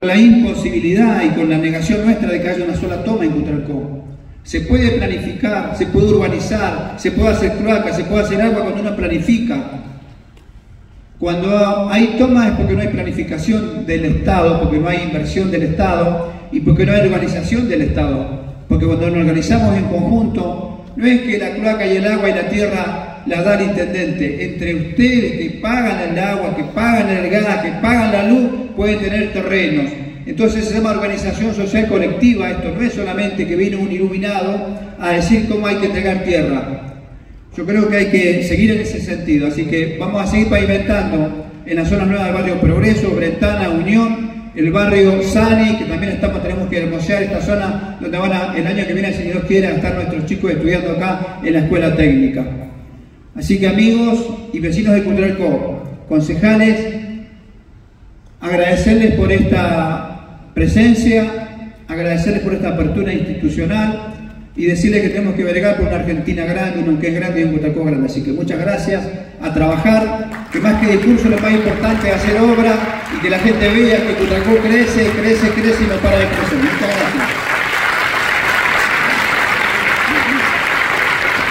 la imposibilidad y con la negación nuestra de que haya una sola toma en Cutralcó. Se puede planificar, se puede urbanizar, se puede hacer cloaca, se puede hacer agua cuando uno planifica. Cuando hay tomas es porque no hay planificación del Estado, porque no hay inversión del Estado y porque no hay urbanización del Estado. Porque cuando nos organizamos en conjunto, no es que la cloaca y el agua y la tierra la da intendente. Entre ustedes que pagan el agua, que pagan el gas, que pagan la luz, pueden tener terrenos. Entonces se llama organización social colectiva. Esto no es solamente que viene un iluminado a decir cómo hay que entregar tierra. Yo creo que hay que seguir en ese sentido. Así que vamos a seguir pavimentando en la zona nueva del barrio Progreso, Brentana, Unión, el barrio Sani, que también estamos, tenemos que hermosear esta zona donde van a, el año que viene, si Dios quiere, estar nuestros chicos estudiando acá en la escuela técnica. Así que amigos y vecinos de Culturalco, concejales, agradecerles por esta presencia, agradecerles por esta apertura institucional y decirles que tenemos que bregar por una Argentina grande, un que es grande y un Culturalco grande. Así que muchas gracias, a trabajar, que más que discurso lo más importante es hacer obra y que la gente vea que Culturalco crece, crece, crece y no para de crecer. Muchas gracias.